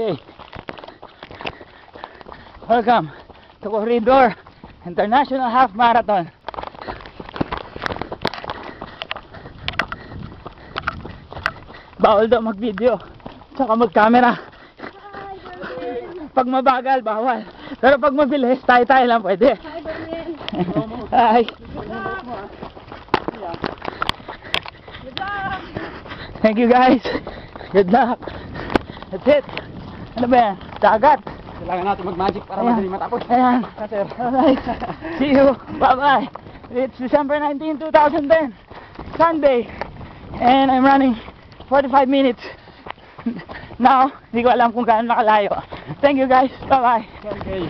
Okay. Welcome to Corridor International Half Marathon. Bawal daw mag-video. Tsaka mag-camera. Pag mabagal, bawal. Pero pag mabilis, tayo-tayo lang pwede. Hi. Thank you guys. Good luck. That's it. Ano ba yan? Dagat. Kailangan natin mag-magic para madali matapos. Ayan. Alright. See you. Bye-bye. It's December 19, 2010. Sunday. And I'm running 45 minutes. Now, hindi ko alam kung gaano nakalayo. Thank you guys. Bye-bye. Okay.